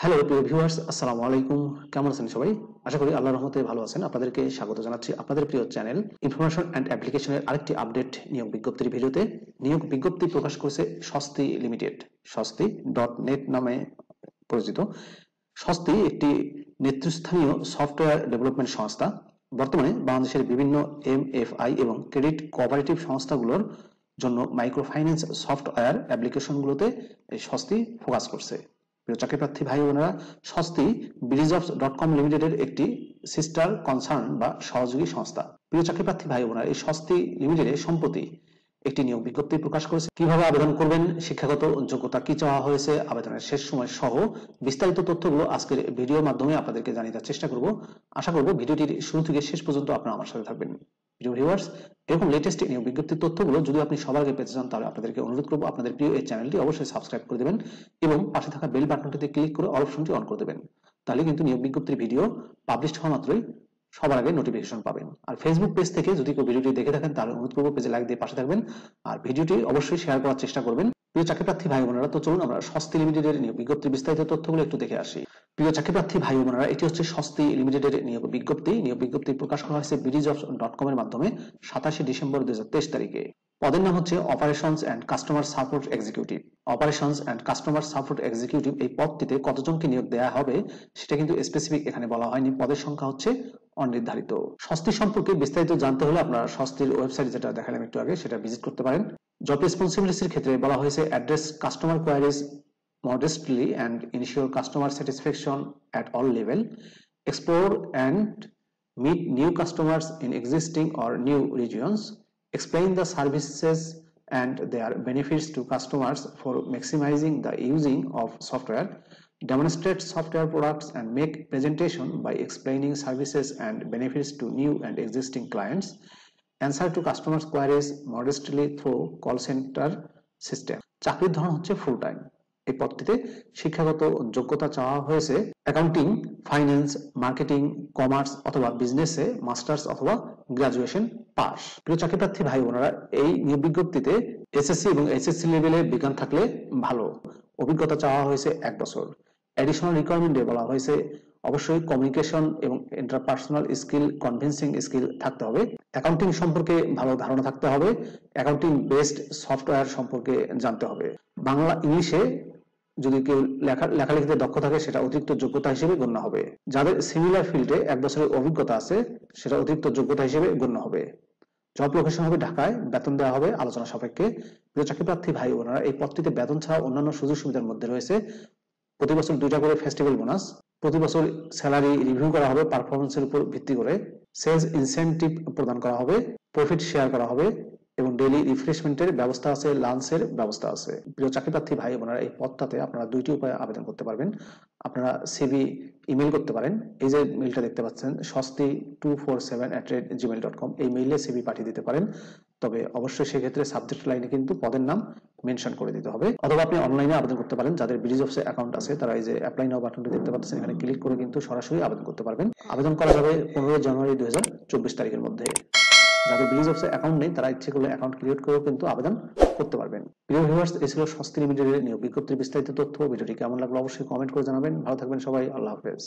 Hello প্রিয় viewers আসসালামু আলাইকুম। কেমন আছেন সবাই? আশা করি আল্লাহর রহমতে ভালো আছেন। আপনাদেরকে স্বাগত জানাচ্ছি আপনাদের প্রিয় চ্যানেল ইনফরমেশন অ্যান্ড অ্যাপ্লিকেশনের আরেকটি আপডেট নিয়োগ বিজ্ঞপ্তির ভিডিওতে। নিয়োগ বিজ্ঞপ্তি প্রকাশ করেছে স্বস্তি লিমিটেড স্বস্তি ডট নেট নামে পরিচিত। স্বস্তি একটি নেতৃস্থানীয় সফটওয়্যার ডেভেলপমেন্ট সংস্থা। বর্তমানে বাংলাদেশের বিভিন্ন এমএফআই এবং ক্রেডিট কোঅপারেটিভ সংস্থাগুলোর জন্য মাইক্রো ফাইন্যান্স সফটওয়্যার অ্যাপ্লিকেশনগুলোতে স্বস্তি ফোকাস করছে। প্রিয় চাকরি প্রার্থী ভাই বোনেরা স্বস্তি ব্রিজঅফ ডট কম লিমিটেডের একটি সিস্টার কনসার্ন বা সহযোগী সংস্থা। প্রিয় চাকরি প্রার্থী ভাই বোনেরা, এই স্বস্তি লিমিটেডে সম্প্রতি একটি নিয়োগ বিজ্ঞপ্তি প্রকাশ করেছে। কীভাবে আবেদন করবেন, শিক্ষাগত যোগ্যতা কি চাওয়া হয়েছে, আবেদনের শেষ সময় সহ বিস্তারিত তথ্যগুলো আজকের ভিডিওর মাধ্যমে আপনাদেরকে জানিয়ে দেওয়ার চেষ্টা করব। আশা করব ভিডিওটির শুরু থেকে শেষ পর্যন্ত আপনারা আমার সাথে থাকবেন। প্রিয় ভিউয়ার্স এরকম লেটেস্ট নিয়োগ বিজ্ঞপ্তির তথ্যগুলো যদি আপনি সবার আগে পেতে চান, তাহলে আপনাদেরকে অনুরোধ করব আপনাদের প্রিয় এই চ্যানেলটি অবশ্যই সাবস্ক্রাইব করে দেবেন এবং পাশে থাকা বেল বাটনটিতে ক্লিক করে অল অপশনটি অন করে দেবেন। তাহলে কিন্তু নিয়োগ বিজ্ঞপ্তির ভিডিও পাবলিশ হওয়া মাত্রই সবার আগে নোটিফিকেশন পাবেন। আর ফেসবুক পেজ থেকে যদি কেউ ভিডিওটি দেখে থাকেন, তাহলে অনুরোধ করব পেজে লাইক দিয়ে পাশে থাকবেন। আর ভিডিওটি অবশ্যই শেয়ার করার চেষ্টা করবেন। প্রিয় চাকরি প্রার্থী ভাই বোনেরা, তো চলুন আমরা স্বস্তি লিমিটেডের নিয়োগ বিজ্ঞপ্তির বিস্তারিত তথ্যগুলো একটু দেখে আসি। প্রিয় চাকরি প্রার্থী ভাই বোনেরা, এটি হচ্ছে স্বস্তি লিমিটেডের নিয়োগ বিজ্ঞপ্তি। নিয়োগ বিজ্ঞপ্তি প্রকাশ করা হয়েছে ব্রিজ অফ ডট কম এর মাধ্যমে সাতাশে ডিসেম্বর দুই তারিখে। পদের নাম হচ্ছে operations and customer support executive operations and customer support executive এই পদটিতে কতজনকে নিয়োগ দেওয়া হবে, সেটা কিন্তু স্পেসিফিক এখানে বলা হয়নি। পদের সংখ্যা হচ্ছে অনির্ধারিত। স্বস্তি সম্পর্কে বিস্তারিত জানতে হলে আপনারা স্বস্তির ওয়েবসাইট যেটা দেখালাম একটু আগে, সেটা ভিজিট করতে পারেন। জব রেসপন্সিবিলিটির ক্ষেত্রে বলা হয়েছে address customer queries modestly and ensure customer satisfaction at all level explore and meet new customers in existing or new regions explain the services and their benefits to customers for maximizing the using of software demonstrate software products and make presentation by explaining services and benefits to new and existing clients answer to customers queries modestly through call center system চাকরির ধরন হচ্ছে full time এই পদটিতে শিক্ষাগত যোগ্যতা চাওয়া হয়েছে accounting finance marketing commerce অথবা বিজনেসে মাস্টার্স অথবা গ্রাজুয়েশন পাস প্রিয় চাকরি প্রার্থী ভাই বোনেরা, এই নিয়োগ বিজ্ঞপ্তিতে এসএসসি এবং এসএসসি লেভেলে বিজ্ঞান থাকলে ভালো। অভিজ্ঞতা চাওয়া হয়েছে এক বছর। অ্যাডিশনাল রিকোয়ারমেন্টে বলা হয়েছে অবশ্যই কমিউনিকেশন এবং ইন্টারপার্সোনাল স্কিল কনভিন্সিং স্কিল থাকতে হবে। অ্যাকাউন্টিং সম্পর্কে ভালো ধারণা থাকতে হবে। অ্যাকাউন্টিং বেসড সফটওয়্যার সম্পর্কে জানতে হবে। বাংলা ইংলিশে যদি কেউ লেখা, লেখালেখিতে দক্ষ থাকে, সেটা অতিরিক্ত যোগ্যতা হিসেবে গণ্য হবে। যাদের সিমিলার ফিল্ডে এক বছরের অভিজ্ঞতা আছে, সেটা অতিরিক্ত যোগ্যতা হিসেবে গণ্য হবে। জব লোকেশন হবে ঢাকায়, বেতন দেওয়া হবে আলোচনা সাপেক্ষে। প্রিয় চাকরি প্রার্থী ভাই বোনেরা, এই পদটিতে বেতন ছাড়া অন্যান্য সুযোগ সুবিধার মধ্যে রয়েছে। প্রতি বছর দুইটা করে ফেস্টিভ্যাল বোনাস প্রতি বছর স্যালারি রিভিউ করা হবে পারফরমেন্সের উপর ভিত্তি করে সেলস ইনসেন্টিভ প্রদান করা হবে প্রফিট শেয়ার করা হবে। এবং ডেইলি রিফ্রেশমেন্টের ব্যবস্থা আছে লাঞ্চের ব্যবস্থা আছে। প্রিয় চাকরি প্রার্থী ভাই বোনেরা, এই পদটাতে আপনারা দুইটি উপায়ে আবেদন করতে পারবেন। আপনারা সিভি ইমেল করতে পারেন। এই যে মেইলটা দেখতে পাচ্ছেন Swasti two four seven at rate Gmail dot com, এই মেইলে সিভি পাঠিয়ে দিতে পারেন। তবে অবশ্যই সেক্ষেত্রে সাবজেক্ট লাইনে কিন্তু পদের নাম মেনশন করে দিতে হবে। অথবা আপনি অনলাইনে আবেদন করতে পারেন। যাদের ব্রিজ অফসে অ্যাকাউন্ট আছে, তারা এই যে অ্যাপ্লাই নাও বাটনটি দেখতে পাচ্ছেন, এখানে ক্লিক করে কিন্তু সরাসরি আবেদন করতে পারবেন। আবেদন করা যাবে পনেরোই জানুয়ারি দুই হাজার চব্বিশ তারিখের মধ্যে। যাদের ব্রিজ অফসে অ্যাকাউন্ট নেই, তারা ইচ্ছে করলে অ্যাকাউন্ট ক্রিয়েট করেও কিন্তু আবেদন করতে পারবেন। প্রিয় ভিউয়ার্স এই ছিল স্বস্তি লিমিটেডের নিয়োগ বিজ্ঞপ্তির বিস্তারিত তথ্য। ভিডিওটি কেমন লাগল অবশ্যই কমেন্ট করে জানাবেন। ভালো থাকবেন সবাই। আল্লাহ হাফেজ।